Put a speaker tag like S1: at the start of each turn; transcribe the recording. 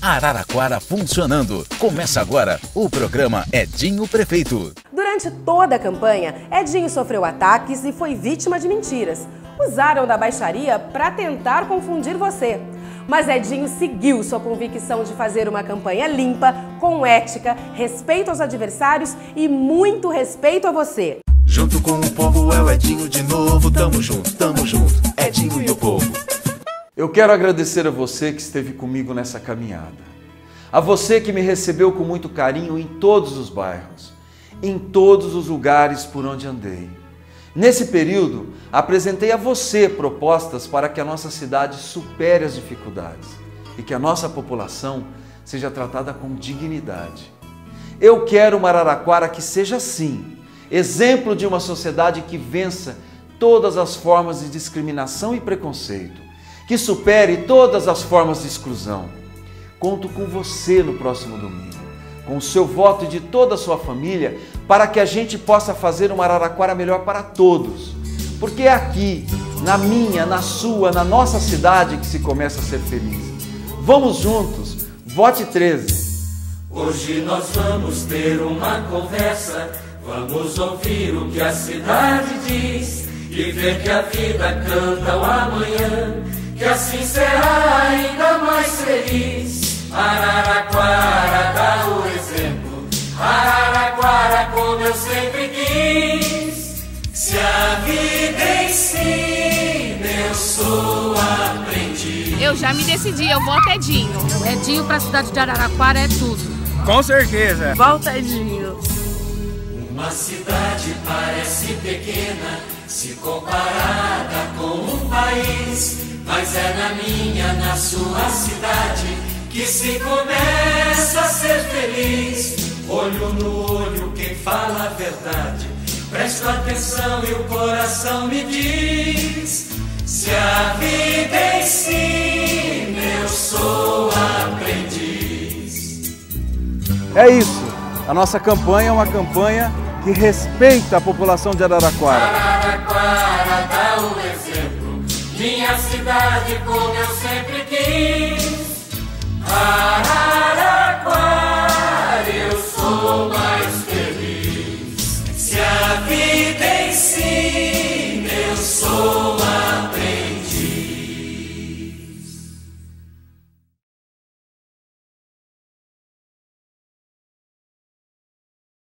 S1: Araraquara funcionando. Começa agora o programa Edinho Prefeito.
S2: Durante toda a campanha, Edinho sofreu ataques e foi vítima de mentiras. Usaram da baixaria para tentar confundir você. Mas Edinho seguiu sua convicção de fazer uma campanha limpa, com ética, respeito aos adversários e muito respeito a você.
S3: Junto com o povo é o Edinho de novo. Tamo junto, tamo junto. Edinho e o povo.
S4: Eu quero agradecer a você que esteve comigo nessa caminhada. A você que me recebeu com muito carinho em todos os bairros, em todos os lugares por onde andei. Nesse período, apresentei a você propostas para que a nossa cidade supere as dificuldades e que a nossa população seja tratada com dignidade. Eu quero uma Araraquara que seja assim, exemplo de uma sociedade que vença todas as formas de discriminação e preconceito que supere todas as formas de exclusão. Conto com você no próximo domingo, com o seu voto e de toda a sua família, para que a gente possa fazer uma Araraquara melhor para todos. Porque é aqui, na minha, na sua, na nossa cidade que se começa a ser feliz. Vamos juntos, vote 13.
S5: Hoje nós vamos ter uma conversa, vamos ouvir o que a cidade diz e ver que a vida canta o amanhã que assim será ainda mais feliz. Araraquara dá o exemplo, Araraquara como eu sempre quis. Se a vida ensina, eu sou aprendiz.
S6: Eu já me decidi, eu voto Edinho.
S7: Edinho para a cidade de Araraquara é tudo.
S8: Com certeza.
S2: Volta Edinho.
S5: Uma cidade parece pequena se comparada com um país mas é na minha, na sua cidade que se começa a ser feliz. Olho no olho, quem fala a verdade. Presto atenção e o coração me diz: se a vida ensina, eu sou aprendiz.
S4: É isso. A nossa campanha é uma campanha que respeita a população de Araraquara.
S5: Araraquara dá o exemplo minha cidade como eu sempre quis.